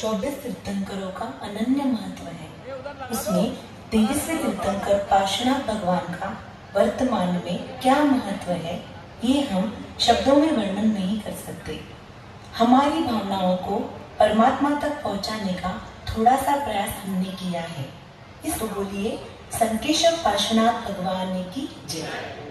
24 तीर्थंकरों का अनन्य महत्व है। उसमें तेईसवें तीर्थंकर पार्श्वनाथ भगवान का वर्तमान में क्या महत्व है, ये हम शब्दों में वर्णन नहीं कर सकते। हमारी भावनाओं को परमात्मा तक पहुँचाने का थोड़ा सा प्रयास हमने किया है। इसको बोलिए संकेशव पार्श्वनाथ भगवान की जय।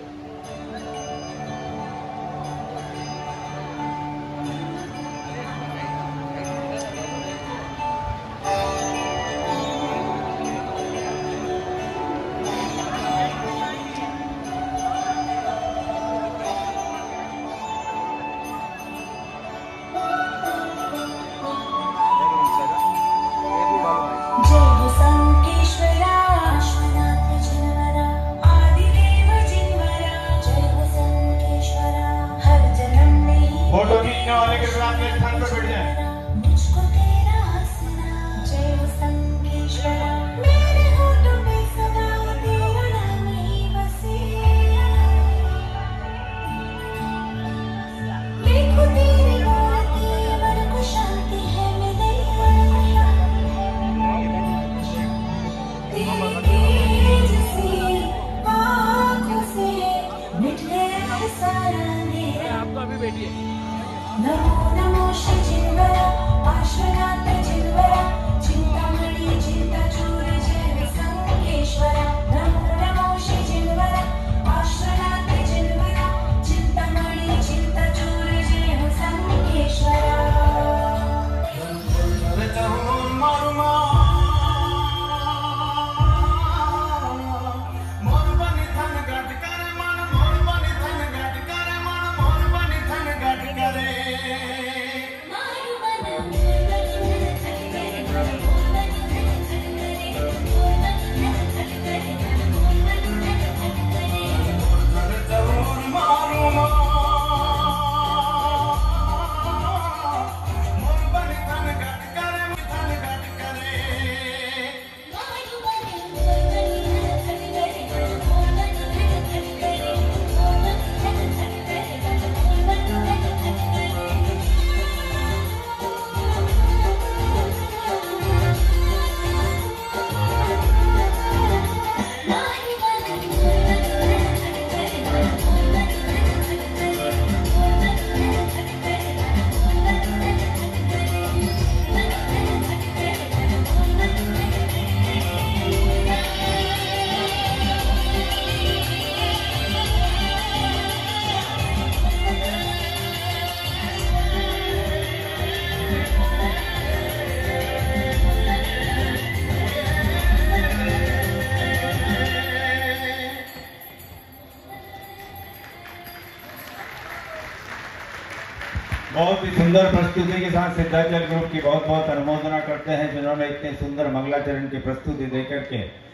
खींचने वाले के साथ में स्थान पर बैठ जाए। तेरा हंसना जय हो श्वरा बहुत ही सुंदर प्रस्तुति के साथ सिद्धाचल ग्रुप की बहुत बहुत अनुमोदना करते हैं, जिन्होंने इतने सुंदर मंगलाचरण की प्रस्तुति देकर के।